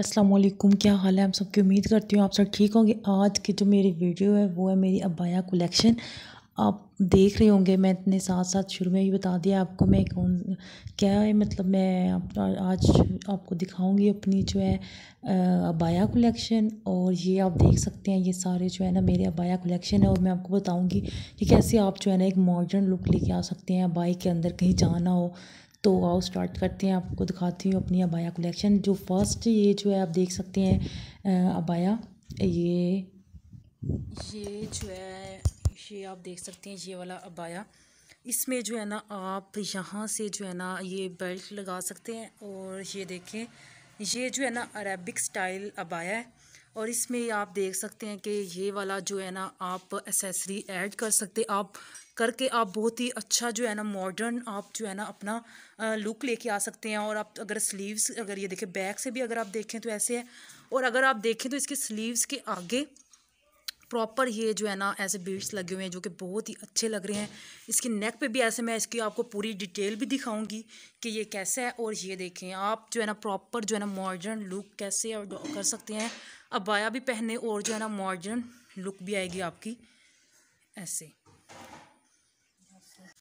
वालेकुम क्या हाल है? आप सबकी उम्मीद करती हूँ आप सब ठीक होंगे। आज की जो मेरी वीडियो है वो है मेरी अबाया कलेक्शन। आप देख रहे होंगे मैं इतने साथ साथ शुरू में ही बता दिया आपको मैं कौन क्या है? मतलब मैं आप, आज आपको दिखाऊँगी अपनी जो है अबाया कलेक्शन। और ये आप देख सकते हैं ये सारे जो है ना मेरे अबाया कलेक्शन है। और मैं आपको बताऊँगी कि कैसे आप जो है ना एक मॉडर्न लुक लेके आ सकते हैं अबाई के अंदर कहीं जाना हो। तो आओ स्टार्ट करते हैं। आपको दिखाती हूँ अपनी अबाया कलेक्शन जो फ़र्स्ट ये जो है, आप देख सकते हैं अबाया ये ये जो है, ये आप देख सकते हैं, ये वाला अबाया इसमें जो है ना, आप यहाँ से जो है ना, ये बेल्ट लगा सकते हैं और ये देखें, ये जो है ना अरेबिक स्टाइल अबाया है। और इसमें आप देख सकते हैं कि ये वाला जो है ना, आप एसेसरी ऐड कर सकते, आप करके आप बहुत ही अच्छा जो है ना मॉडर्न आप जो है ना, अपना लुक लेके आ सकते हैं। और आप अगर स्लीव्स अगर ये देखें बैक से भी अगर आप देखें तो ऐसे है। और अगर आप देखें तो इसके स्लीव्स के आगे प्रॉपर ये जो है ना, ऐसे बीड्स लगे हुए हैं, जो कि बहुत ही अच्छे लग रहे हैं। इसके नेक पे भी ऐसे मैं इसकी आपको पूरी डिटेल भी दिखाऊँगी कि ये कैसा है। और ये देखें, आप जो है ना प्रॉपर जो है ना मॉडर्न लुक कैसे कर सकते हैं। अबाया भी पहने और जो है ना मॉडर्न लुक भी आएगी आपकी ऐसे।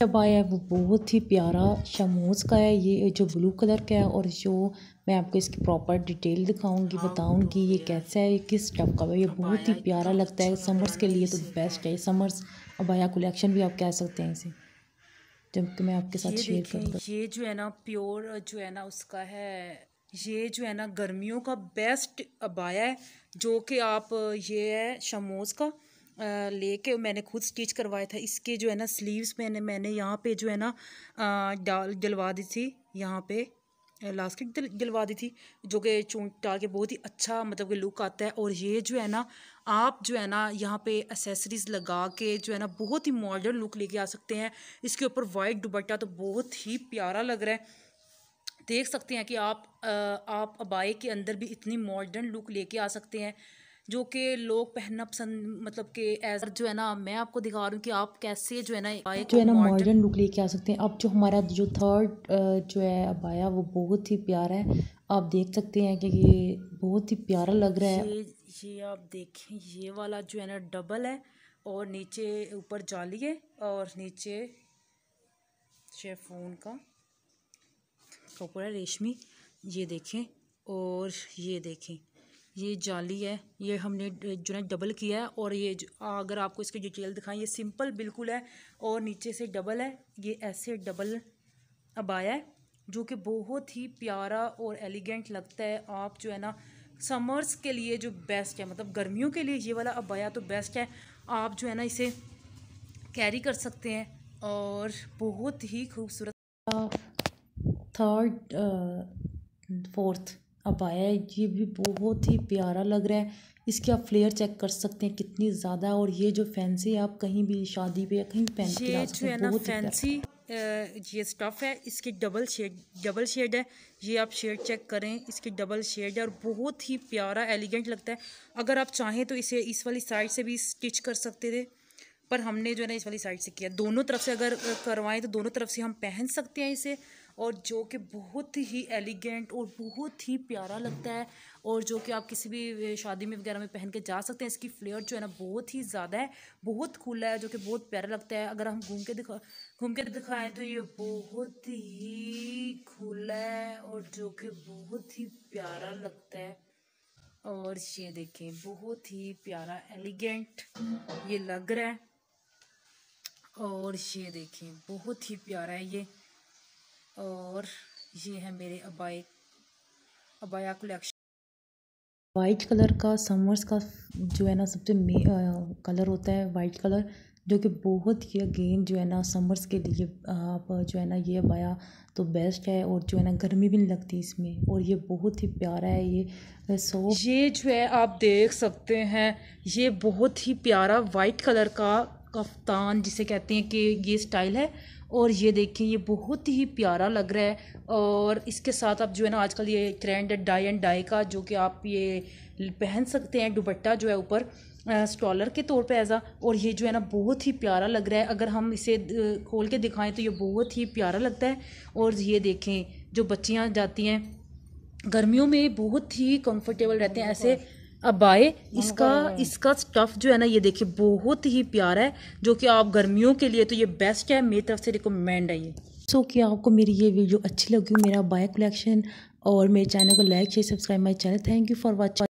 अबाया है वो बहुत ही प्यारा शमूस का है ये जो ब्लू कलर का है और जो मैं आपको इसकी प्रॉपर डिटेल दिखाऊँगी बताऊँगी ये कैसा है ये किस टाइप का है ये बहुत ही प्यारा लगता है समर्स के लिए तो बेस्ट है समर्स अबाया कलेक्शन भी आप कह सकते हैं इसे जबकि मैं आपके साथ शेयर करूँगा। ये जो है ना प्योर जो है ना उसका है ये जो है ना, गर्मियों का बेस्ट अबाया है, जो कि आप, ये है शमोज का लेके मैंने खुद स्टिच करवाया था। इसके जो है ना स्लीव्स मैंने मैंने यहाँ पे जो है ना डाल, डलवा दी थी, यहाँ पे इलास्टिक दिलवा दी थी, जो कि चूंट डाल के बहुत ही अच्छा मतलब कि लुक आता है। और ये जो है ना, आप जो है ना, यहाँ पे एसेसरीज़ लगा के जो है ना, बहुत ही मॉडर्न लुक लेके आ सकते हैं। इसके ऊपर वाइट दुपट्टा तो बहुत ही प्यारा लग रहा है। देख सकते हैं कि आप आ, आप अबाई के अंदर भी इतनी मॉडर्न लुक लेके आ सकते हैं जो कि लोग पहनना पसंद मतलब कि एज जो है ना मैं आपको दिखा रही हूँ कि आप कैसे जो है ना जो है ना मॉडर्न लुक लेके आ सकते हैं। अब जो हमारा जो थर्ड जो है अबाया वो बहुत ही प्यारा है। आप देख सकते हैं कि ये बहुत ही प्यारा लग रहा है। ये ये आप देखें ये वाला जो है ना डबल है और नीचे ऊपर जाली है और नीचे शेफोन का। कपड़ा रेशमी, ये देखें, और ये देखें, ये जाली है, ये हमने जो है डबल किया है, और ये अगर आपको इसकी डिटेल दिखाएँ, ये सिंपल बिल्कुल है, और नीचे से डबल है, ये ऐसे डबल अबाया है, जो कि बहुत ही प्यारा और एलिगेंट लगता है, आप जो है ना समर्स के लिए जो बेस्ट है मतलब गर्मियों के लिए ये वाला अबाया तो बेस्ट है, आप जो है ना इसे कैरी कर सकते हैं, और बहुत ही खूबसूरत थर्ड फोर्थ अब आया है ये भी बहुत ही प्यारा लग रहा है। इसके आप फ्लेयर चेक कर सकते हैं कितनी ज़्यादा और ये जो फैंसी आप कहीं भी शादी पे या कहीं पहन के ला सकते हैं बहुत फैंसी ये स्टफ़ है इसकी डबल शेड डबल शेड है। ये आप शेड चेक करें इसकी डबल शेड है और बहुत ही प्यारा एलिगेंट लगता है। अगर आप चाहें तो इसे इस वाली साइड से भी स्टिच कर सकते थे पर हमने जो है ना इस वाली साइड से किया। दोनों तरफ़ से अगर करवाएँ तो दोनों तरफ़ से हम पहन सकते हैं इसे। और जो कि बहुत ही एलिगेंट और बहुत ही प्यारा लगता है और जो कि आप किसी भी शादी में वगैरह में पहन के जा सकते हैं। इसकी फ्लेयर जो है ना बहुत ही ज़्यादा है, बहुत खुला है, जो कि बहुत प्यारा लगता है। अगर हम घूम के दिखा, घूम के दिखाएँ तो ये बहुत ही खुला है और जो कि बहुत ही प्यारा लगता है। और ये देखें, बहुत ही प्यारा एलिगेंट ये लग रहा है। और ये देखें, बहुत ही प्यारा है ये। और ये है मेरे अबाई अबाया कलेक्शन वाइट कलर का समर्स का जो है ना सबसे मे कलर होता है वाइट कलर जो कि बहुत ही अगेन जो है ना समर्स के लिए आप जो है ना ये अबाया तो बेस्ट है और जो है ना गर्मी भी नहीं लगती इसमें और ये बहुत ही प्यारा है ये सो ये जो है आप देख सकते हैं ये बहुत ही प्यारा वाइट कलर का कफ्तान जिसे कहते हैं कि ये स्टाइल है। और ये देखिए ये बहुत ही प्यारा लग रहा है। और इसके साथ आप जो है ना, आजकल ये ट्रेंड है डाई एंड डाई का, जो कि आप ये पहन सकते हैं दुपट्टा जो है ऊपर स्टॉलर के तौर पे ऐसा और ये जो है ना, बहुत ही प्यारा लग रहा है। अगर हम इसे खोल के दिखाएँ तो ये बहुत ही प्यारा लगता है। और ये देखें, जो बच्चियाँ जाती हैं, गर्मियों में बहुत ही कंफर्टेबल रहते हैं। ऐसे अब आए इसका इसका स्टफ़ जो है ना ये देखिए बहुत ही प्यारा है जो कि आप गर्मियों के लिए तो ये बेस्ट है मेरी तरफ़ से रिकमेंड है ये। सो so, कि आपको मेरी ये वीडियो अच्छी लगी मेरा बाय कलेक्शन और मेरे चैनल को like share subscribe my channel thank you for watching